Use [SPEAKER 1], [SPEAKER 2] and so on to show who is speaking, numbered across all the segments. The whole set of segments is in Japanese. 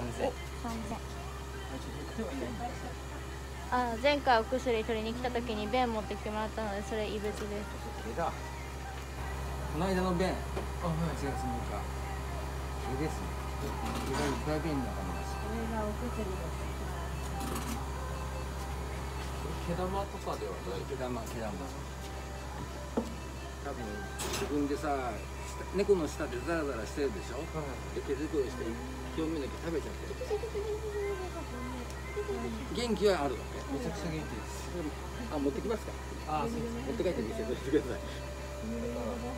[SPEAKER 1] 3000
[SPEAKER 2] 3000あ前回お薬取りに来た時に便持ってきてもらったのでそれ異物です。
[SPEAKER 1] これだこの間の便。あはい。違うそのかこれですね。これがいっぱい便の中にいます
[SPEAKER 3] これがお薬です
[SPEAKER 4] 毛玉とかではない？
[SPEAKER 1] 毛玉毛玉。多分自分でさ下猫の舌でザラザラしてるでしょ？で毛づくろいして表面だけ食べちゃってる。元気はあるわけ
[SPEAKER 4] めちゃくちゃ元気です。
[SPEAKER 1] あ持ってきますか？
[SPEAKER 4] あそうです
[SPEAKER 1] 持って帰って見せてください。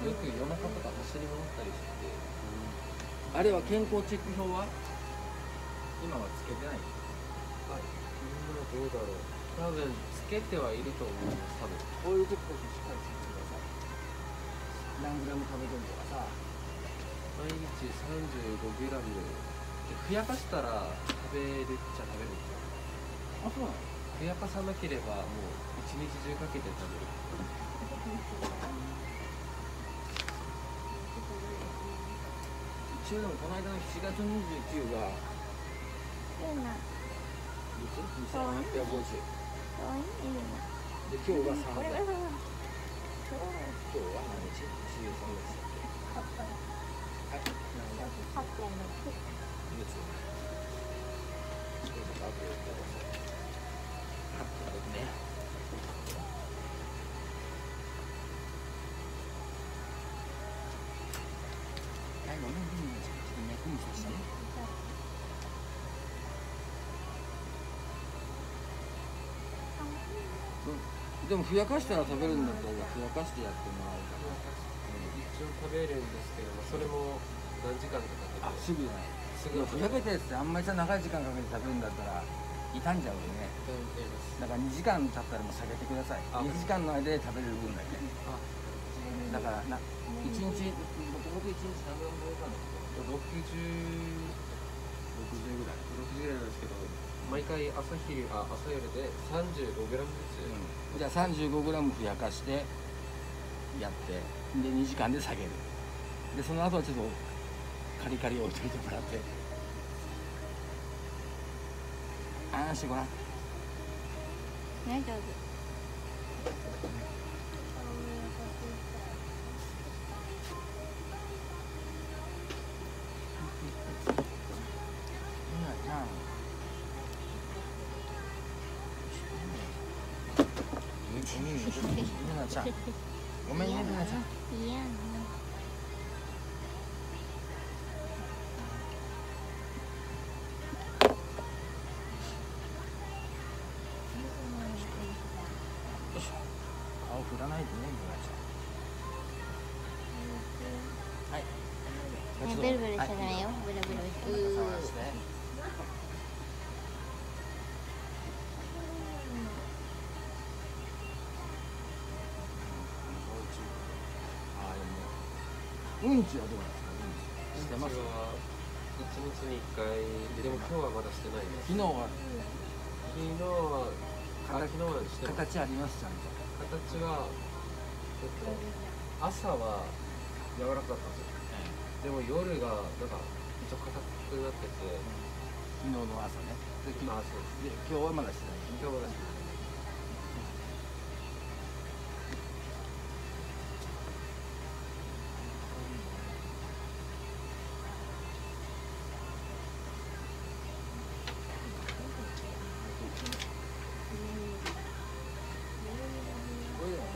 [SPEAKER 4] よく夜中とか走り回ったりして。
[SPEAKER 1] あれは健康チェック表は？今はつけてない。
[SPEAKER 4] はい。今どうだろう。多分つけてはいると思います多分。
[SPEAKER 1] こういう時こそしっかりつけてください。何グラム食べてるとかさ。
[SPEAKER 4] 毎日 35g でふやかしたら食べるっちゃ食べるんですよ
[SPEAKER 1] あそうなの
[SPEAKER 4] ふやかさなければもう一日中かけて食べる
[SPEAKER 1] 一応でもこの間の7月29が
[SPEAKER 2] いいない
[SPEAKER 1] つ2850で今日が
[SPEAKER 2] 3回
[SPEAKER 1] 今日は何日 ?13 ですはい
[SPEAKER 2] 8.6
[SPEAKER 1] でもふやかしたら食べるんだったらふやかしてやってもらおうか
[SPEAKER 4] 一応食べるんですけど、それも何時間かか
[SPEAKER 1] なあ
[SPEAKER 4] けて
[SPEAKER 1] すぐじゃない
[SPEAKER 4] す
[SPEAKER 1] ふやけたやつってあんまりさ長い時間かけて食べるんだったら傷んじゃうよね。だから2時間経ったらもう避けてください。
[SPEAKER 4] あ
[SPEAKER 1] 2時間の間で食べれる分だけ
[SPEAKER 4] あ
[SPEAKER 1] だからな1日もともと1日何グラム食べたの
[SPEAKER 4] 60
[SPEAKER 1] 60ぐらい
[SPEAKER 4] 60ぐらいなんですけど毎回朝昼あ朝夜で 35g ずつ、
[SPEAKER 1] じゃあ 35g ふやかしてやってで2時間で下げる。でその後はちょっとカリカリ置いといてもらって。してごらん。
[SPEAKER 2] ね上手
[SPEAKER 1] ちゃん。ごめんねみなちゃんね
[SPEAKER 2] ベルベルしちゃダメよ。ベルベル。して
[SPEAKER 1] 触らせてあでもうん。ちはどうなん。ですかうん。ちしてます
[SPEAKER 4] は1日に1回でも今日はまだしてないです
[SPEAKER 1] 昨日は
[SPEAKER 4] 昨日は昨日はしてます
[SPEAKER 1] 形ありますちゃん。と
[SPEAKER 4] 形はえっと朝は柔らかかったん。ですよでも夜がなんか一応硬くなってて。
[SPEAKER 1] 昨日の朝ね。で昨日
[SPEAKER 4] あそうです
[SPEAKER 1] で今日はまだしてない。
[SPEAKER 4] 今日はですね
[SPEAKER 1] これだよね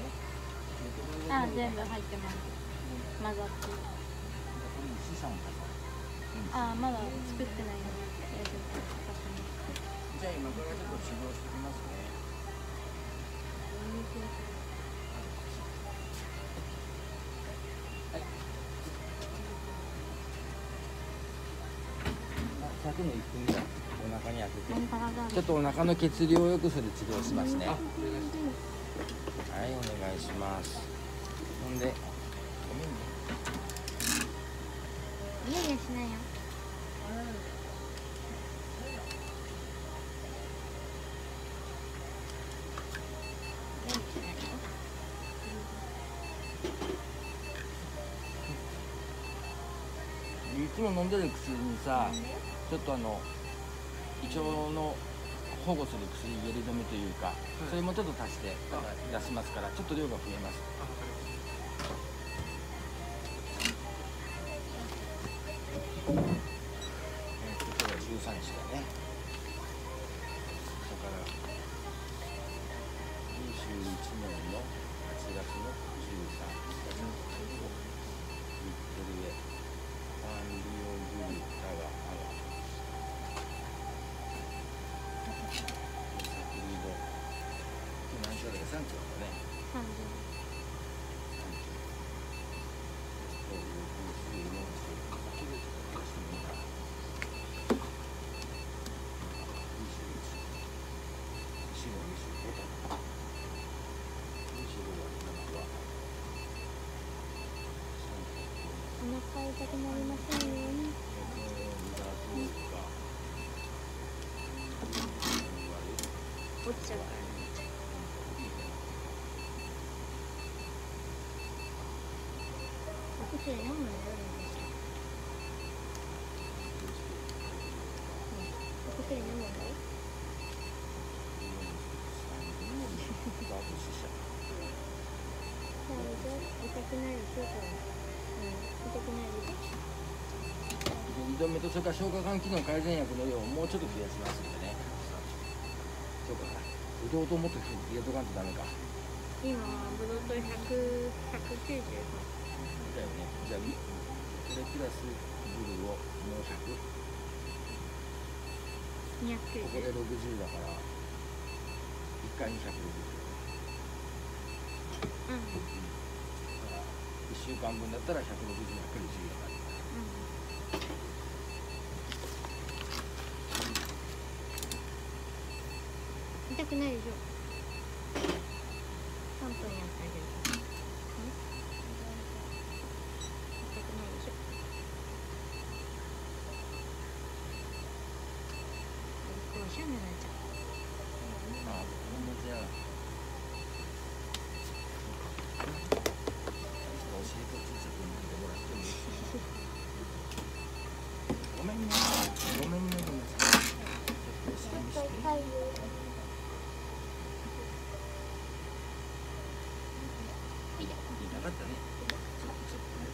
[SPEAKER 2] あ全部入ってます。混ざって
[SPEAKER 1] これに資産とか
[SPEAKER 2] あまだ作ってないの
[SPEAKER 1] じゃあ今からちょっと治療してきますねはいあ100の1分お腹に当ててちょっとお腹の血流を良くする治療をしますね。
[SPEAKER 4] あ
[SPEAKER 1] は
[SPEAKER 4] お願いします
[SPEAKER 1] い、お願いします。ほんで、ごめんね。
[SPEAKER 2] いやいやしないよ。い
[SPEAKER 1] つも飲んでる薬にさ、ちょっとあの胃腸の保護する薬下痢止めというか、それもちょっと足して出しますからちょっと量が増えます年の8月の13日リッテルへアンリオグルタがアガサクリード今日何日だったか3日だったね
[SPEAKER 2] 三十お腹痛くなりませんように落ちゃうからねお薬飲むの夜にお薬飲むんだよ大丈夫痛くないでしょこれうん痛くないでしょ
[SPEAKER 1] 二度目とそれから消化管機能改善薬の量をもうちょっと増やしますんでね。そうか。うどうと思って入れとかんとダメか。
[SPEAKER 2] 今ブドウ糖100 190
[SPEAKER 1] だよね。じゃあみそれプラスブルをもう100ここで
[SPEAKER 2] 290
[SPEAKER 1] 60だから1回に160
[SPEAKER 2] うん。
[SPEAKER 1] だから1週間分だったら160やっぱり10になる
[SPEAKER 2] 痛くないでしょ。3分やってあげる。から痛くないでしょ。こうしゃべられちゃん
[SPEAKER 1] ああこんなじゃお尻と小さく見てもらってもいいごめんねごめんねごめんなさいちょっとお尻見して
[SPEAKER 2] はい
[SPEAKER 1] 痛かったねちょちょっとね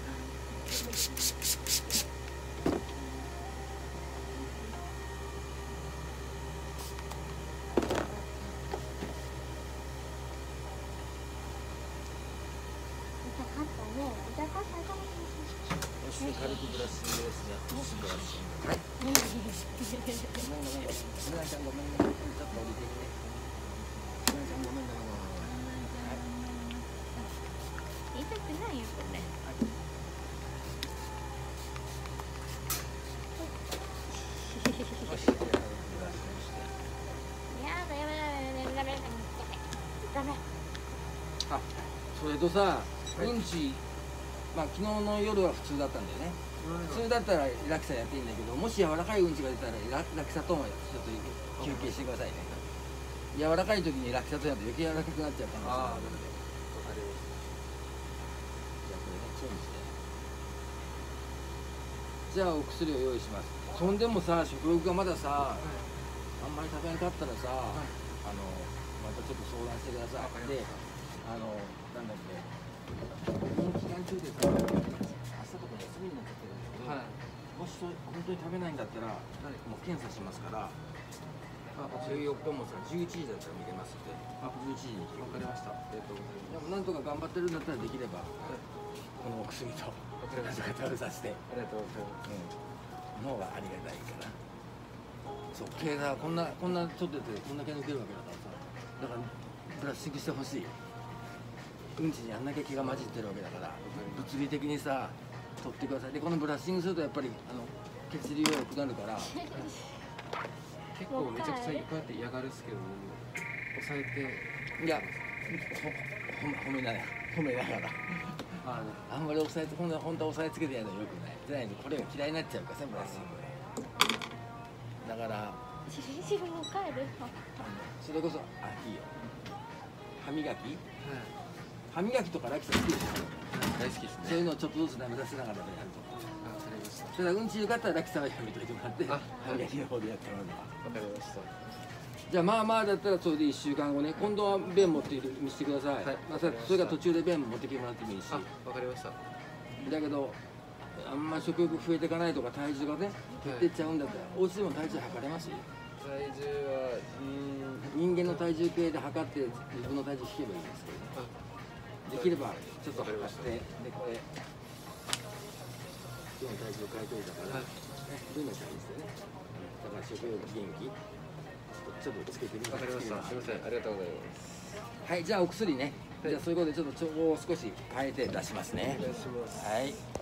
[SPEAKER 2] 痛かったね痛かったかもし
[SPEAKER 1] お尻軽くブラッシングですねブラッシングはいごめんごめんごめんみなちゃんごめんねちょっと降りてきてちゃんごめんごめんごめんはい。
[SPEAKER 2] れない痛くないよこれ
[SPEAKER 1] よしじゃあそれとさ、うんちまあ昨日の夜は普通だったんだよね普通だったらリラクサやっていいんだけどもし柔らかいうんちが出たらリラリラクサともちょっと休憩してくださいね。柔らかい時にラクサとやると余計柔らかくなっちゃう可能性がある。のでじゃあお薬を用意します。そんでもさ食欲がまださあんまり食べなかったらさ、あのまたちょっと相談してください。であのなんだっけ。この期間中でさ明日とか休みになっちゃってるど、
[SPEAKER 4] たはい。
[SPEAKER 1] もし本当に食べないんだったらもう検査しますから
[SPEAKER 4] あわか
[SPEAKER 1] 14日もさ11時だったら見れますんで。11時に来て
[SPEAKER 4] りました。ありがとうござい
[SPEAKER 1] でもなんとか頑張ってるんだったらできればこのお薬と
[SPEAKER 4] わかりました。
[SPEAKER 1] 食べさせて。
[SPEAKER 4] ありがとうございます。
[SPEAKER 1] うん、の方がありがたいから。そう毛がこんなこんな取っててこんだけ抜けるわけだからさだからプラスチックしてほしい。うんちにあんだけ毛が混じってるわけだから物理的にさ取ってください。でこのブラッシングするとやっぱりあの血流が良くなるから
[SPEAKER 4] 結構めちゃくちゃこうやって嫌がるっすけど抑えて
[SPEAKER 1] いやほほ褒めない褒めながら。
[SPEAKER 4] あの
[SPEAKER 1] あんまり押さえて本当は本当は押さえつけてやるのよくない。じゃないとこれが嫌いになっちゃうからさブラッシングがだから
[SPEAKER 2] しりしりもう帰る
[SPEAKER 1] それこそあいいよ。歯磨き？
[SPEAKER 4] はい
[SPEAKER 1] 歯磨きとかラキさん好きでしょ
[SPEAKER 4] 大好きです
[SPEAKER 1] そういうのをちょっとずつ舐めさせながらやると
[SPEAKER 4] かた
[SPEAKER 1] ただうんちよかったらラキさんはやめといてもらって
[SPEAKER 4] あ
[SPEAKER 1] 歯磨きの方でやってもらうの
[SPEAKER 4] わかりました。
[SPEAKER 1] じゃあまあまあだったらそれで1週間後ね今度は便持って見せてください、
[SPEAKER 4] はい。
[SPEAKER 1] まあ、さそれが途中で便持ってきてもらってもいいし。
[SPEAKER 4] あわかりました
[SPEAKER 1] だけどあんま食欲増えていかないとか体重がね減ってっちゃうんだったら、お家でも体重測れます？よ
[SPEAKER 4] 体重はうーん。
[SPEAKER 1] 人間の体重計で測って自分の体重引けばいいんですけど。ね
[SPEAKER 4] あ
[SPEAKER 1] できればちょっと測っ
[SPEAKER 4] わかりまして
[SPEAKER 1] でこれ。今日の体重変えといたから、
[SPEAKER 4] はい。
[SPEAKER 1] ね、どんな感じですよね。だから食欲元気。ちょっとつけてみ
[SPEAKER 4] わかりました。すみません。ありがとうございます。
[SPEAKER 1] はいじゃあお薬ね、
[SPEAKER 4] はい。
[SPEAKER 1] じゃあそういうことでちょっと調合を少し変えて出しますね。
[SPEAKER 4] お願いします。
[SPEAKER 1] はい